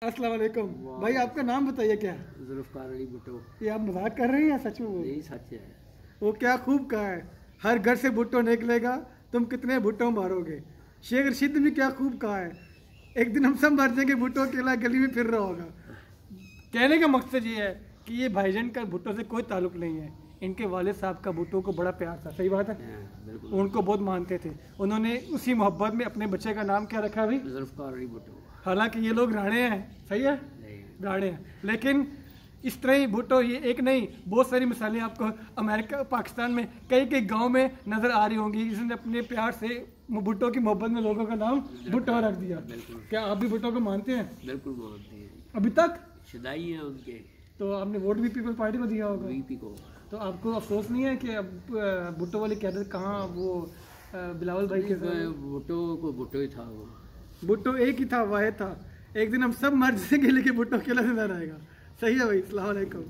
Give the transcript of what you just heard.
السلام علیکم۔ بھائی آپ کا نام بتائیے کیا؟ ذوالفقار علی بھٹو۔ یہ آپ مذاق کر رہے ہیں یا سچ میں یہی سچ ہے۔ وہ کیا خوب کہا ہے۔ ہر گھر سے بھٹو نکلے گا تم کتنے بھٹو مارو گے؟ شیخ رشید نے کیا خوب کہا ہے۔ ایک دن ہم سب مر جائیں گے بھٹو اکیلا گلی میں پھر رہا ہوگا۔ کہنے کا مقصد یہ ہے کہ یہ بھائی جان کا بھٹو سے کوئی تعلق نہیں ہے۔ ان کے والد صاحب کا بھٹو کو بڑا پیار تھا۔ صحیح بات ہے؟ ہاں، ان کو بہت مانتے تھے۔ انہوں نے اسی محبت میں اپنے بچے کا نام کیا رکھا بھائی؟ ذوالفقار علی بھٹو۔ حالانکہ یہ لوگ رانے ہیں صحیح ہے؟ رانے ہیں۔ لیکن اس طرح ہی بھٹو یہ ایک نہیں بہت ساری مثالیں آپ کو امریکہ پاکستان میں کئی کئی گاؤں میں نظر آ رہی ہوں گی۔ جس نے اپنے پیار سے بھٹو کی محبت میں لوگوں کا نام بھٹو رکھ دیا۔ کیا آپ بھی بھٹو کو مانتے ہیں؟ بالکل ابھی تک؟ شدائی ہیں ان کے۔ تو آپ نے ووٹ بھی پیپل پارٹی کو دیا ہوگا؟ کو۔ تو آپ کو افسوس نہیں ہے کہ اب بھٹو والی قیادت کہاں وہ بلاول بھائی کے بھٹو کو بھٹو ہی تھا وہ۔ بھٹو ایک ہی تھا واحد تھا۔ ایک دن ہم سب مر جائیں گے لیکن بھٹو اکیلا نظر آئے گا؟ صحیح ہے بھائی، السلام علیکم۔